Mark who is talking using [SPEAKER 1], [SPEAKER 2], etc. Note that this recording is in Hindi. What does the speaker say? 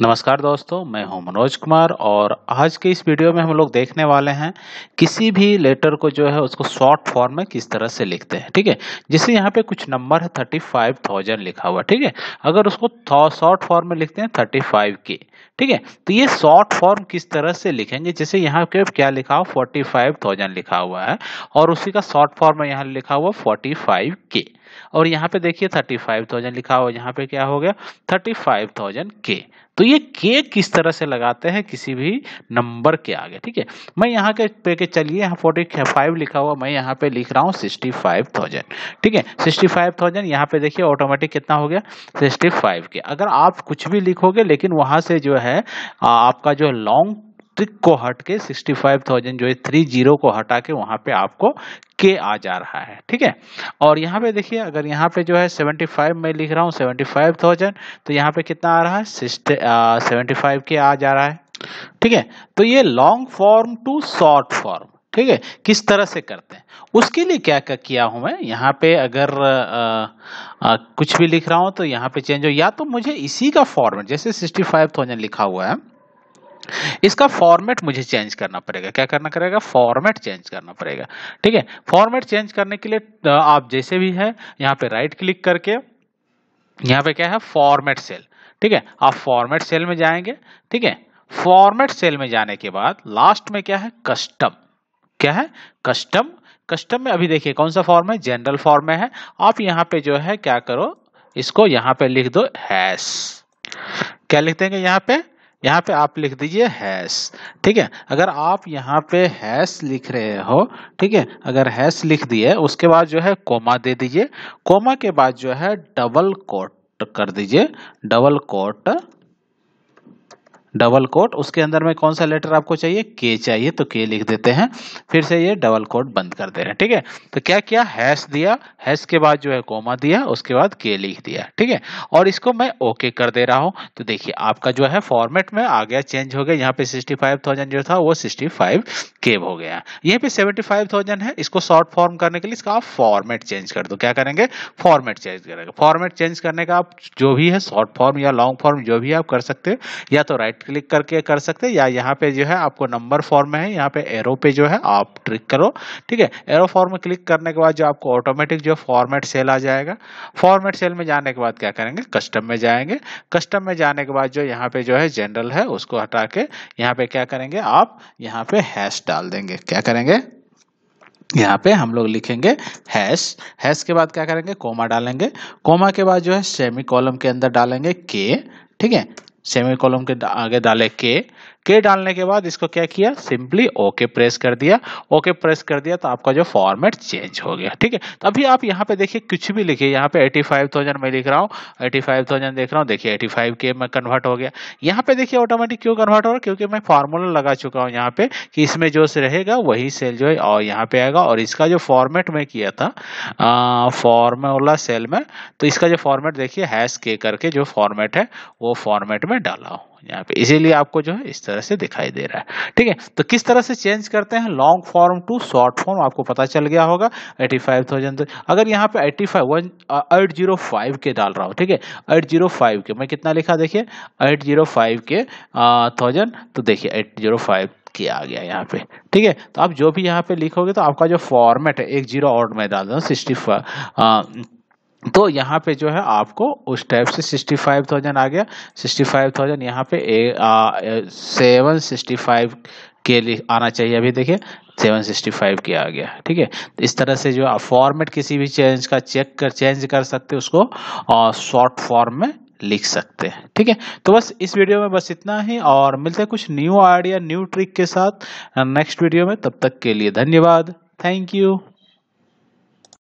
[SPEAKER 1] नमस्कार दोस्तों, मैं हूँ मनोज कुमार और आज के इस वीडियो में हम लोग देखने वाले हैं किसी भी लेटर को जो है उसको शॉर्ट फॉर्म में किस तरह से लिखते हैं, ठीक है? जैसे यहाँ पे कुछ नंबर है थर्टी फाइव थाउज़ेंड लिखा हुआ, ठीक है? अगर उसको शॉर्ट फॉर्म में लिखते हैं थर्टी फाइव के, ठीक है? तो ये शॉर्ट फॉर्म किस तरह से लिखेंगे? जैसे यहाँ पे क्या लिखा हुआ फोर्टी फाइव थाउज़ेंड लिखा हुआ है, और उसी का शॉर्ट फॉर्म यहाँ लिखा हुआ फोर्टी फाइव के, और यहाँ पे देखिए थर्टी फाइव थाउज़ेंड लिखा हुआ, यहाँ पे क्या हो गया थर्टी फाइव थाउज़ेंड के तो ये के किस तरह से लगाते हैं किसी भी नंबर के आगे, ठीक है? मैं यहाँ के, पे के चलिए, यहाँ फोर्टी फाइव लिखा हुआ मैं यहाँ पे लिख रहा हूँ सिक्सटी फाइव थाउज़ेंड ठीक है? सिक्सटी फाइव थाउज़ेंड यहाँ पे देखिए ऑटोमेटिक कितना हो गया? सिक्सटी फाइव के। अगर आप कुछ भी लिखोगे, लेकिन वहाँ से जो है आपका जो लॉन्ग ट्रिक को हट के सिक्सटी फाइव थाउज़ेंड जो है थ्री ज़ीरो को हटा के वहाँ पे आपको के आ जा रहा है ठीक है? और यहाँ पे देखिए अगर यहाँ पे जो है सेवेंटी फाइव मैं लिख रहा हूँ सेवेंटी फाइव थाउज़ेंड तो यहाँ पे कितना आ रहा है? सेवेंटी फाइव के आ जा रहा है ठीक है? तो ये long form to short form ठीक है? किस तरह से करते हैं? उसके लिए क्या क्या किया हूँ मैं? यहाँ पे अगर आ, आ, कुछ भी लिख रहा हूँ तो यहाँ पे चेंज हो या तो मुझे इसी का फॉर्मेट जैसे सिक्सटी फाइव थाउज़ेंड लिखा हुआ है इसका फॉर्मेट मुझे चेंज करना पड़ेगा। क्या करना पड़ेगा? फॉर्मेट चेंज करना पड़ेगा। ठीक है? फॉर्मेट चेंज करने के लिए आप जैसे भी है, यहाँ पे राइट क्लिक करके, यहाँ पे क्या है? फॉर्मेट सेल ठीक है? आप फॉर्मेट सेल में जाएँगे। ठीक है? फॉर्मेट सेल में जाने के बाद लास्ट में क्या है? कस्टम क्या है? कस्टम कस्टम में अभी देखिए, कौन सा फॉर्म है? जनरल फॉर्म में है। आप यहाँ पे जो है, क्या करो? इसको यहाँ पे लिख दो हैश क्या लिख देंगे यहाँ पे? यहाँ पे आप लिख दीजिए हैश। ठीक है? अगर आप यहाँ पे हैश लिख रहे हो, ठीक है? अगर हैश लिख दिए, उसके बाद जो है कोमा दे दीजिए। कोमा के बाद जो है डबल कोट कर दीजिए। डबल कोट डबल कोट, उसके अंदर में कौन सा लेटर आपको चाहिए? के चाहिए तो के लिख देते हैं। फिर से ये डबल कोट बंद कर दे रहे हैं, ठीक है? तो क्या किया? हैश दिया। हैश के बाद जो है कोमा दिया, उसके बाद के लिख दिया, ठीक है? और इसको मैं ओके कर दे रहा हूँ। तो देखिए, आपका जो है फॉर्मेट में आ गया चेंज हो गया। यहाँ पे सिक्सटी फाइव थाउज़ेंड जो था, वो सिक्सटी फाइव केव हो गया। यहाँ पे सेवेंटी फाइव थाउज़ेंड है, इसको शॉर्ट फॉर्म करने के लिए इसका आप फॉर्मेट चेंज कर दो। क्या करेंगे? फॉर्मेट चेंज करेंगे। फॉर्मेट चेंज करने का आप जो भी है शॉर्ट फॉर्म या लॉन्ग फॉर्म जो भी आप कर सकते हो, या तो राइट क्लिक करके कर सकते हैं, या यहाँ पे जो है आपको नंबर फॉर्म में है, यहाँ पे एरो पे जो है आप ट्रिक करो, ठीक है? एरो फॉर्म में क्लिक करने के बाद जो आपको ऑटोमेटिक जो फॉर्मेट सेल आ जाएगा। फॉर्मेट सेल में जाने के बाद क्या करेंगे? कस्टम में जाएँगे। कस्टम में जाने के बाद जो यहाँ पे जो है जनरल है, उसको हटा के यहाँ पे क्या करेंगे? आप यहाँ पे हैश डाल देंगे। क्या करेंगे? यहाँ पे हम लोग लिखेंगे हैश। हैश के बाद क्या करेंगे? कोमा डालेंगे। कोमा के बाद जो है सेमी कॉलम के अंदर डालेंगे के, ठीक है? सेमी कॉलम के आगे डाले के के डालने के बाद इसको क्या किया? सिंपली ओके प्रेस कर दिया। ओके प्रेस कर दिया तो आपका जो फॉर्मेट चेंज हो गया। ठीक है? तो अभी आप यहाँ पे देखिए, कुछ भी लिखिए। यहाँ पे एटी फाइव थाउज़ेंड मैं लिख रहा हूँ। एटी फाइव थाउज़ेंड देख रहा हूँ। देखिए एटी फाइव के में कन्वर्ट हो गया। यहाँ पे देखिए ऑटोमेटिक क्यों कन्वर्ट हो रहा है? क्योंकि मैं फार्मूला लगा चुका हूँ यहाँ पे कि इसमें जो रहेगा, वही सेल जो है, और यहाँ पे आएगा। और इसका जो फॉर्मेट में किया था फॉर्मूला सेल में तो इसका जो फॉर्मेट देखिए हैश के करके जो फॉर्मेट है, वो फॉर्मेट में डाला हूँ। यहाँ पे। इसीलिए आपको जो है इस तरह से दिखाई दे रहा है। ठीक है तो किस तरह से चेंज करते हैं? Long form to short form आपको पता चल गया होगा। एटी फाइव थाउज़ेंड अगर यहाँ पे eighty five one eight zero five के डाल रहा हूँ, ठीक है? एट ज़ीरो फाइव के, मैं कितना लिखा देखिए? एट ज़ीरो फाइव के थाउज़ेंड तो देखिए एट ज़ीरो फाइव किया आ गया यहाँ पे। ठीक है तो आप जो भी यहाँ पे लिखोगे तो आपका जो फॉर्मेट है, एक ज़ीरो और में डाल दो सिक्सटी तो यहाँ पे जो है आपको उस टाइप से सिक्सटी फाइव थाउज़ेंड आ गया। सिक्सटी फाइव थाउज़ेंड यहाँ पे सेवन सिक्सटी फाइव के लिए आना चाहिए अभी देखिए। सेवन सिक्सटी फाइव के आ गया, ठीक है? तो इस तरह से जो आप फॉर्मेट किसी भी चेंज का चेक कर चेंज कर सकते हैं उसको शॉर्ट फॉर्म में लिख सकते हैं, ठीक है? तो बस इस वीडियो में बस इतना ही और मिलते हैं कुछ न्यू आइडिया न्यू ट्रिक के साथ नेक्स्ट वीडियो में। तब तक के लिए धन्यवाद। Thank you